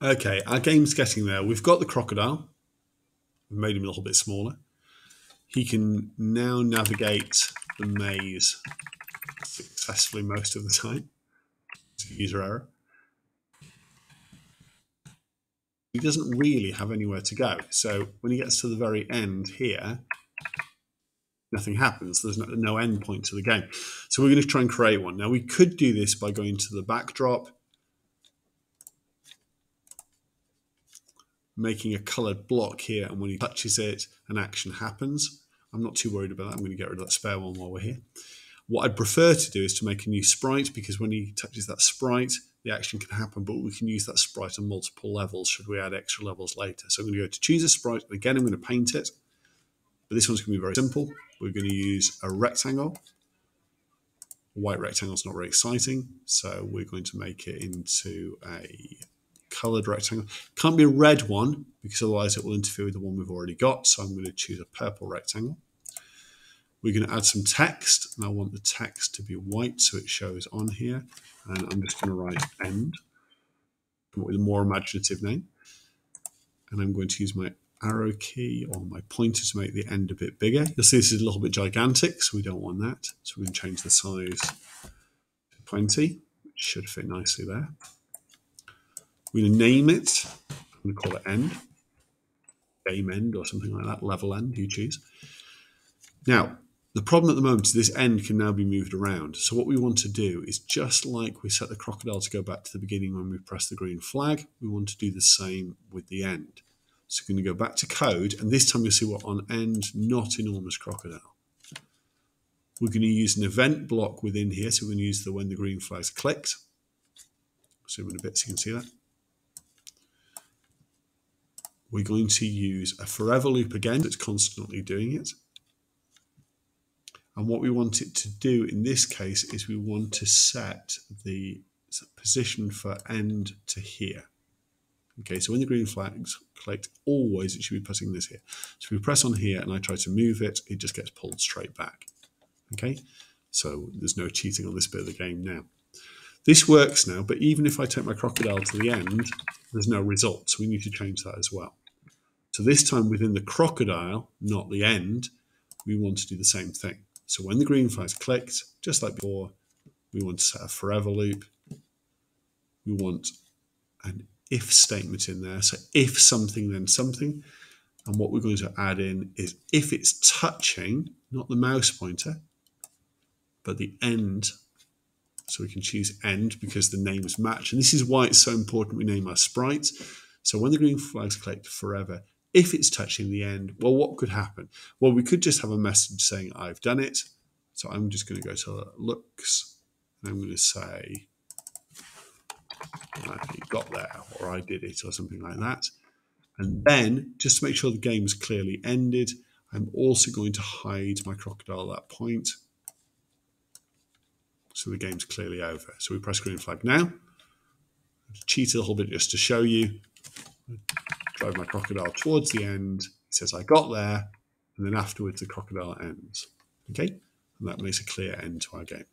Okay, our game's getting there. We've got the crocodile. We've made him a little bit smaller. He can now navigate the maze successfully most of the time. It's a User error. He doesn't really have anywhere to go. So when he gets to the very end here, nothing happens. There's no, no end point to the game. So we're going to try and create one. Now we could do this by going to the backdrop making a coloured block here, and when he touches it, an action happens. I'm not too worried about that. I'm going to get rid of that spare one while we're here. What I'd prefer to do is to make a new sprite because when he touches that sprite, the action can happen, but we can use that sprite on multiple levels should we add extra levels later. So I'm going to go to choose a sprite. Again, I'm going to paint it. But this one's going to be very simple. We're going to use a rectangle. A white rectangle is not very exciting, so we're going to make it into a coloured rectangle. Can't be a red one because otherwise it will interfere with the one we've already got. So I'm going to choose a purple rectangle. We're going to add some text and I want the text to be white so it shows on here. And I'm just going to write end with a more imaginative name. And I'm going to use my arrow key or my pointer to make the end a bit bigger. You'll see this is a little bit gigantic, so we don't want that. So we can change the size to 20, which should fit nicely there. We're going to name it. I'm going to call it end, game end or something like that, level end, you choose. Now, the problem at the moment is this end can now be moved around. So what we want to do is just like we set the crocodile to go back to the beginning when we press the green flag, we want to do the same with the end. So we're going to go back to code, and this time you'll see what on end, not enormous crocodile. We're going to use an event block within here, so we're going to use the when the green flag's clicked. Zoom in a bit so you can see that we're going to use a forever loop again that's constantly doing it. And what we want it to do in this case is we want to set the position for end to here. Okay, so when the green flag's clicked, always it should be putting this here. So if we press on here and I try to move it, it just gets pulled straight back. Okay, so there's no cheating on this bit of the game now. This works now, but even if I take my crocodile to the end, there's no result. So we need to change that as well. So this time within the crocodile, not the end, we want to do the same thing. So when the green flag's clicked, just like before, we want to set a forever loop. We want an if statement in there. So if something, then something. And what we're going to add in is if it's touching, not the mouse pointer, but the end so we can choose end because the names match. And this is why it's so important we name our sprites. So when the green flag's clicked forever, if it's touching the end, well, what could happen? Well, we could just have a message saying, I've done it. So I'm just going to go to looks and I'm going to say, I got there or I did it or something like that. And then just to make sure the game is clearly ended, I'm also going to hide my crocodile at that point so the game's clearly over. So we press green flag now. Cheat a little bit just to show you. Drive my crocodile towards the end. It says I got there, and then afterwards the crocodile ends. Okay, and that makes a clear end to our game.